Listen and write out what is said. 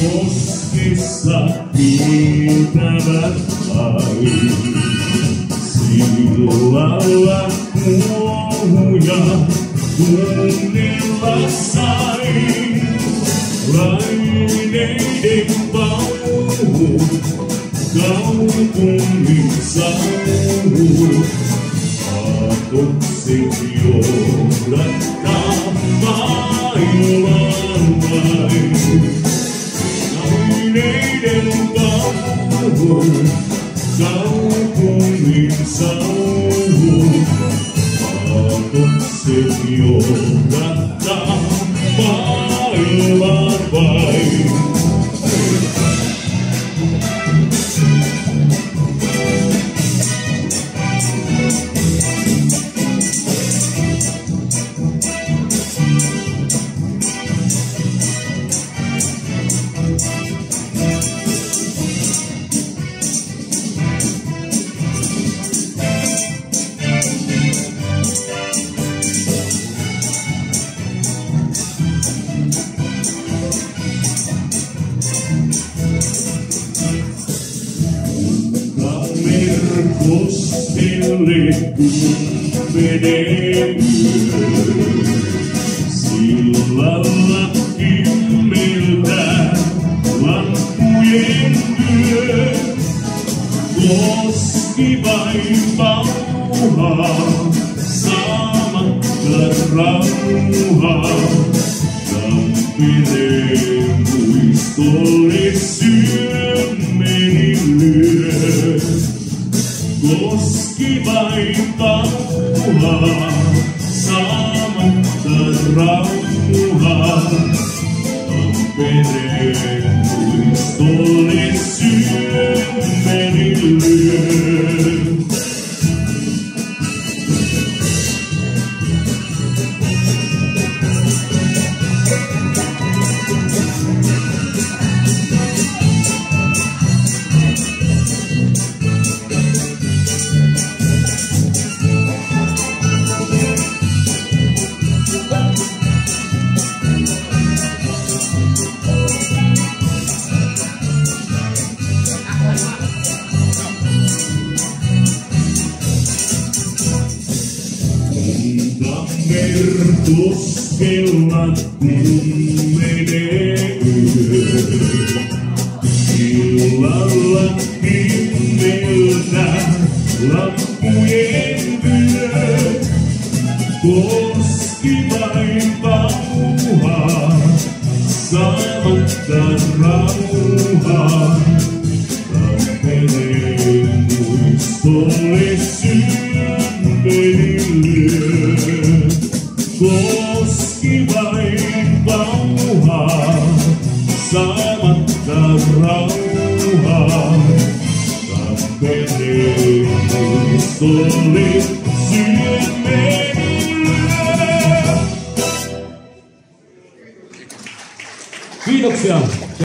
Deus está me trabalhando Sigo a la comunha Onde ela sai Vai de pau Cão com saúde A doce de orar Yollarda bağlar var kun menee yö. Sillalla kymmeltää lampujen työ. Koski vain pauhaa, saamatta rauhaa. Tampere muistolle syömmeni Koski vain Merkoskella kun menee yö. Illalla himmeltä lampujen vyö. Koski vain pauhaa, saamatta rauhaa. Tampereen muistolle syömmeni Koski vain pauhaa, saamatta rauhaa. Tampereen muistolle syömmeni lyö. Kiitoksia.